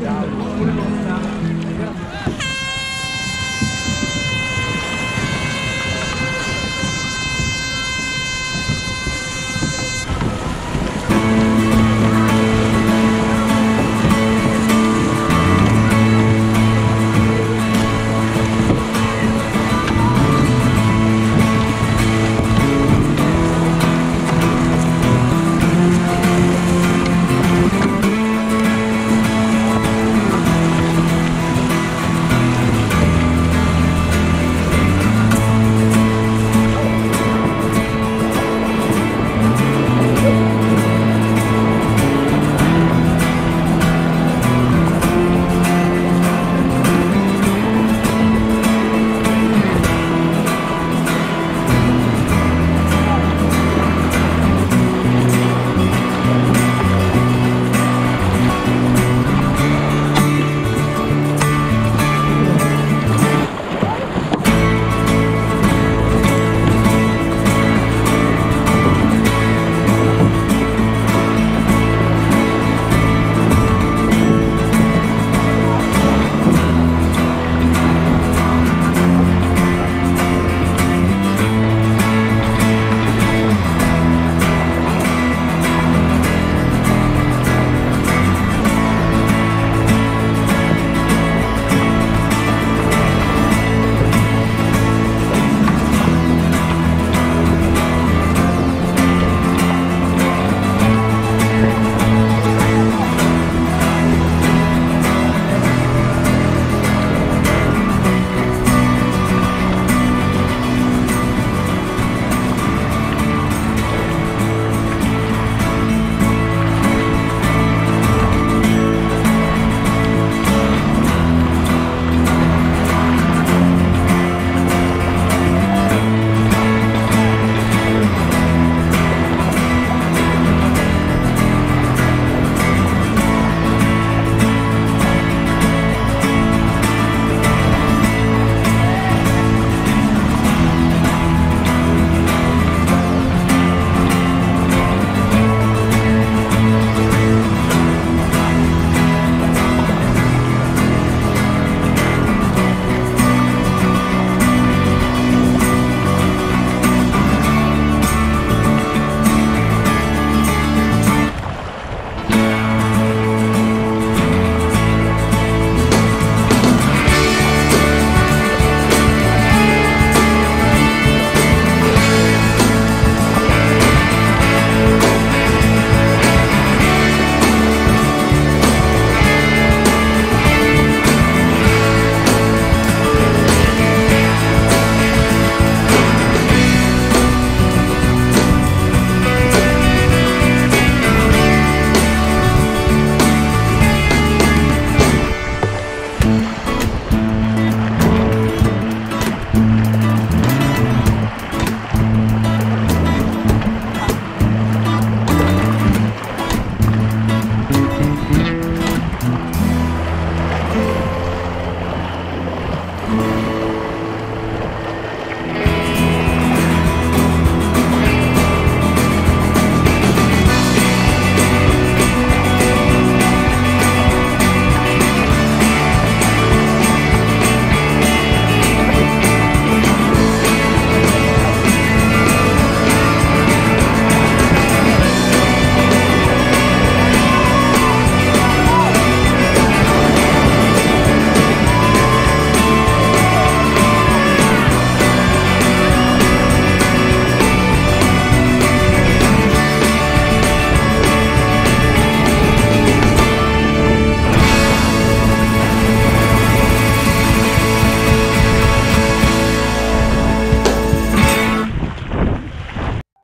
Grazie.